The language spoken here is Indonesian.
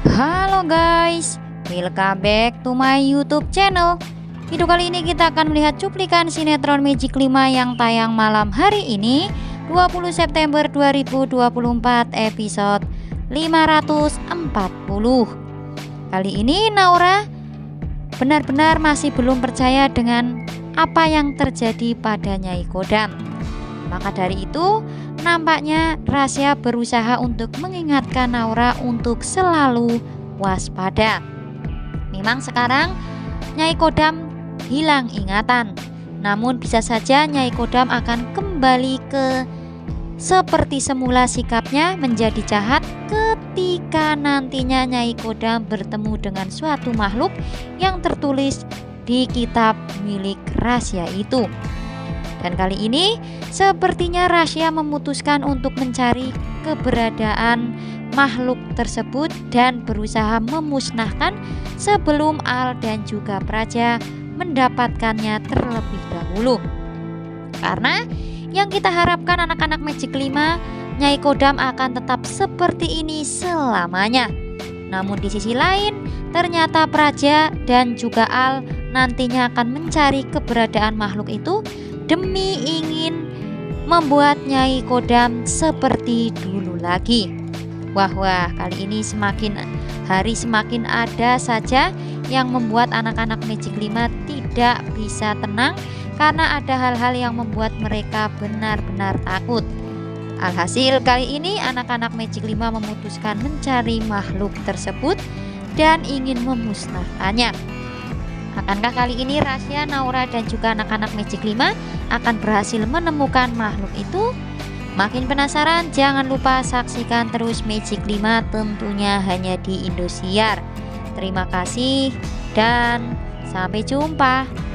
Halo guys, welcome back to my YouTube channel. Video kali ini kita akan melihat cuplikan sinetron Magic 5 yang tayang malam hari ini 20 September 2024 episode 540. Kali ini Naura benar-benar masih belum percaya dengan apa yang terjadi pada Nyai Kodam. Maka dari itu, Nampaknya Rasya berusaha untuk mengingatkan Naura untuk selalu waspada. Memang sekarang Nyai Kodam hilang ingatan. Namun bisa saja Nyai Kodam akan kembali ke seperti semula sikapnya menjadi jahat ketika nantinya Nyai Kodam bertemu dengan suatu makhluk yang tertulis di kitab milik rahasia itu. Dan kali ini sepertinya Rasya memutuskan untuk mencari keberadaan makhluk tersebut dan berusaha memusnahkan sebelum Al dan juga Praja mendapatkannya terlebih dahulu. Karena yang kita harapkan anak-anak Magic 5 Nyai Kodam akan tetap seperti ini selamanya. Namun di sisi lain, ternyata Praja dan juga Al nantinya akan mencari keberadaan makhluk itu demi ingin membuat Nyai Kodam seperti dulu lagi. Wah wah, kali ini semakin hari semakin ada saja yang membuat anak-anak Magic 5 tidak bisa tenang karena ada hal-hal yang membuat mereka benar-benar takut. Alhasil kali ini anak-anak Magic 5 memutuskan mencari makhluk tersebut dan ingin memusnahkannya. Akankah kali ini Rasya, Naura dan juga anak-anak Magic 5 akan berhasil menemukan makhluk itu? Makin penasaran? Jangan lupa saksikan terus Magic 5 tentunya hanya di Indosiar. Terima kasih dan sampai jumpa.